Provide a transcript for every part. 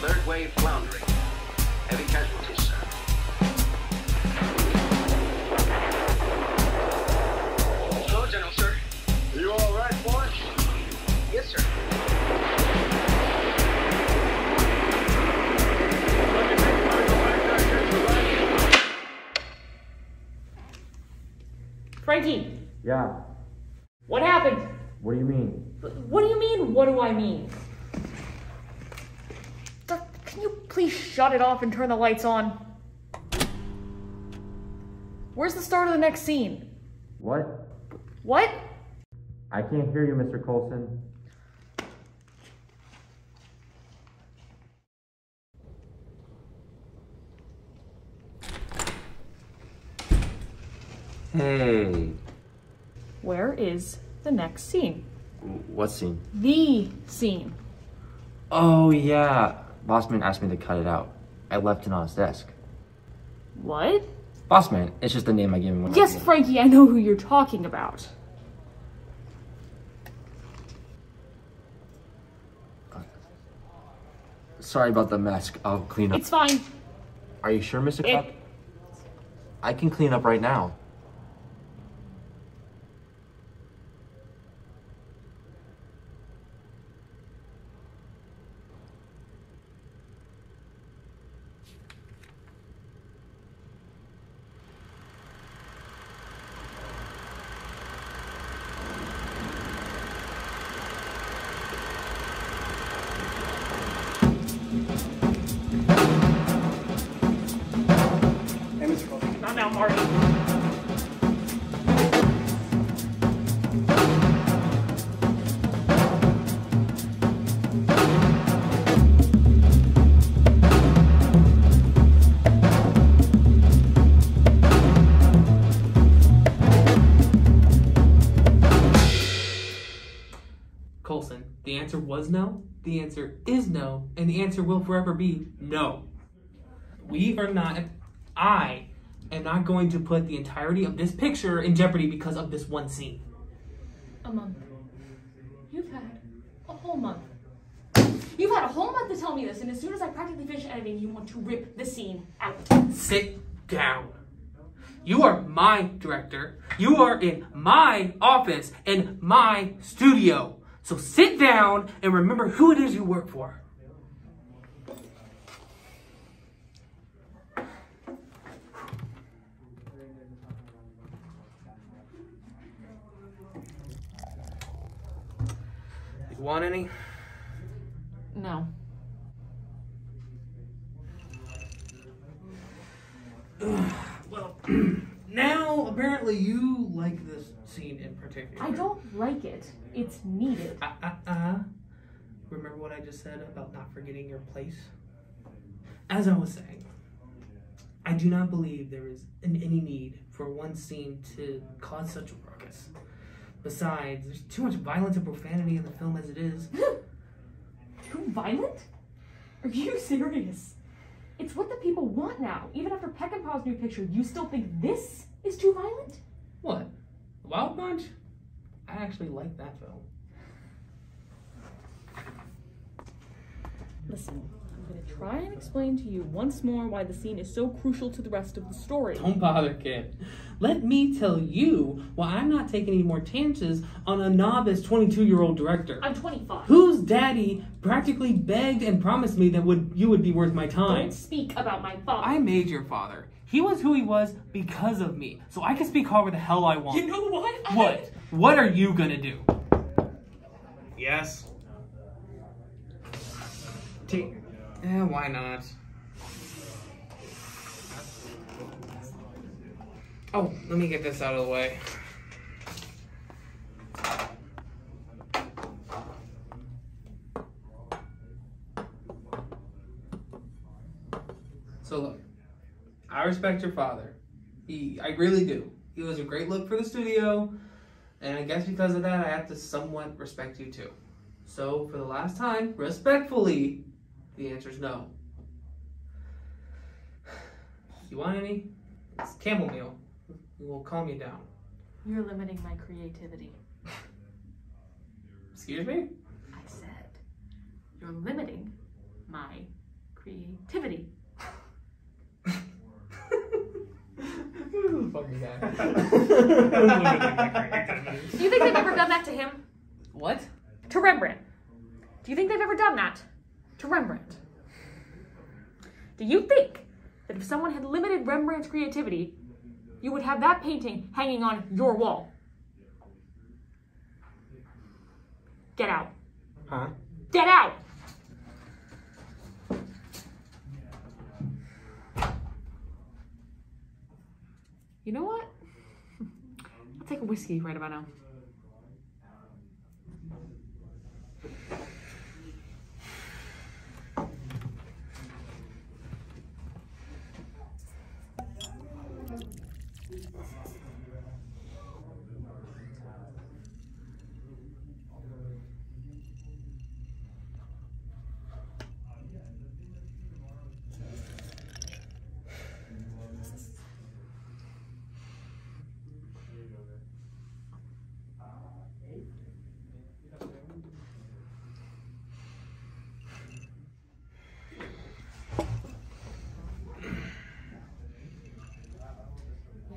Third wave floundering. Heavy casualties, sir. Hello, General, sir. You all right, boy? Yes, sir. Frankie, Yeah. what happened? What do you mean? What do you mean, what do I mean? Th- Can you please shut it off and turn the lights on? Where's the start of the next scene? What? What? I can't hear you, Mr. Colson. Hey. Where is the next scene? What scene? The scene. Oh, yeah. Bossman asked me to cut it out. I left it on his desk. What? Bossman, it's just the name I gave him when I Yes, Frankie, I know who you're talking about. Sorry about the mess. I'll clean up. It's fine. Are you sure, Mr. It- Cup? I can clean up right now. Answer was no, the answer is no, and the answer will forever be no. We are not, I am not going to put the entirety of this picture in jeopardy because of this one scene. A month. You've had a whole month. You've had a whole month to tell me this, and as soon as I practically finish editing, you want to rip the scene out. Sit down. You are my director. You are in my office, in my studio. So sit down and remember who it is you work for. You want any? No. Well, now apparently you like this scene in particular. I don't like it. It's needed. Uh, uh, uh. Remember what I just said about not forgetting your place? As I was saying, I do not believe there is an, any need for one scene to cause such a ruckus. Besides, there's too much violence and profanity in the film as it is. Too violent? Are you serious? It's what the people want now. Even after Peckinpah's new picture, you still think this is too violent? What? Wild Bunch? I actually like that film. Listen, I'm gonna try and explain to you once more why the scene is so crucial to the rest of the story. Don't bother, kid. Let me tell you why I'm not taking any more chances on a novice 22 year old director. I'm 25. whose daddy practically begged and promised me that would you would be worth my time. Don't speak about my father. I made your father. He was who he was because of me. So I can speak however the hell I want. You know what? I- what? What are you gonna do? Yes. Take. Yeah, why not? Oh, let me get this out of the way. So look, I respect your father. He, I really do. He was a great look for the studio, and I guess because of that, I have to somewhat respect you too. So for the last time, respectfully, the answer is no. You want any? It's chamomile. It will calm you down. You're limiting my creativity. Excuse me? I said, you're limiting my creativity. Who the fuck is that? Do you think they've ever done that to him? what? To Rembrandt? Do you think they've ever done that to Rembrandt? Do you think that if someone had limited Rembrandt's creativity, you would have that painting hanging on your wall? Get out. Huh? Get out! You know what? I'll take a whiskey right about now.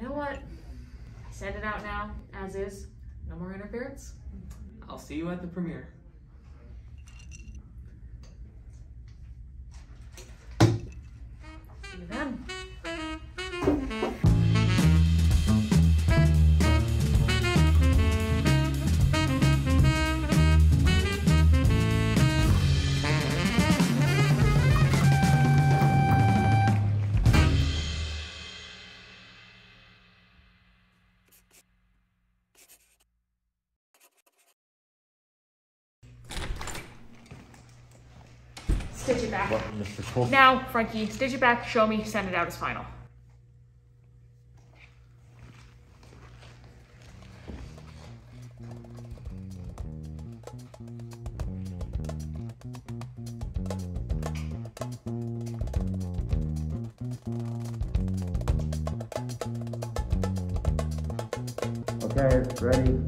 You know what? I send it out now, as is. No more interference. I'll see you at the premiere. Stitch it back. What, Mr. Cole? Now, Frankie, stitch it back, show me, send it out as final. Okay, ready.